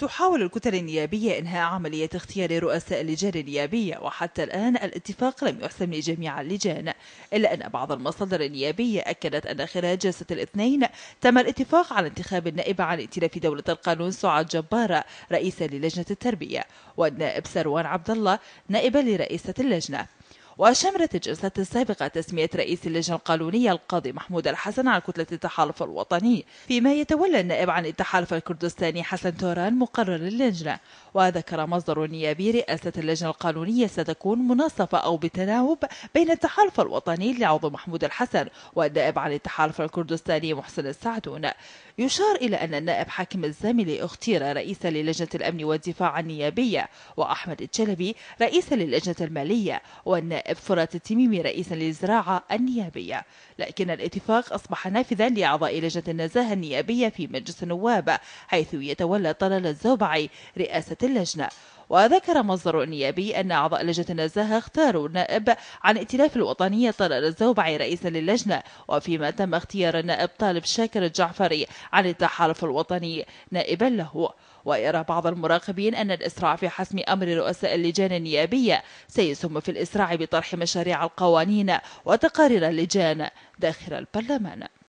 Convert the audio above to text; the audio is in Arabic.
تحاول الكتل النيابية إنهاء عملية اختيار رؤساء اللجان النيابية وحتى الآن الاتفاق لم يحسم لجميع اللجان إلا أن بعض المصادر النيابية أكدت أن خلال جلسة الاثنين تم الاتفاق على انتخاب النائب عن ائتلاف دولة القانون سعاد جبارة رئيسا للجنة التربية والنائب سروان عبد الله نائبا لرئيسة اللجنة. وشملت الجلسة السابقة تسمية رئيس اللجنة القانونية القاضي محمود الحسن على كتلة التحالف الوطني. فيما يتولى النائب عن التحالف الكردستاني حسن توران مقرر اللجنة. وذكر مصدر نيابي رئاسة اللجنة القانونية ستكون مناصفة أو بتناوب بين التحالف الوطني لعضو محمود الحسن والنائب عن التحالف الكردستاني محسن السعدون. يشار إلى أن النائب حاكم الزاملي اختير رئيسا للجنة الأمن والدفاع النيابية وأحمد الجلبي رئيسا للجنة المالية والنائب فرات التميمي رئيسا للزراعة النيابية. لكن الاتفاق أصبح نافذا لأعضاء لجنة النزاهة النيابية في مجلس النواب حيث يتولى طلال الزوبعي رئاسة اللجنة. وذكر مصدر نيابي أن أعضاء لجنة النزاهة اختاروا نائب عن ائتلاف الوطنية طلال الزوبعي رئيسا للجنة وفيما تم اختيار النائب طالب شاكر الجعفري عن التحالف الوطني نائبا له. ويرى بعض المراقبين أن الإسراع في حسم أمر رؤساء اللجان النيابية سيسهم في الإسراع بطرح مشاريع القوانين وتقارير اللجان داخل البرلمان.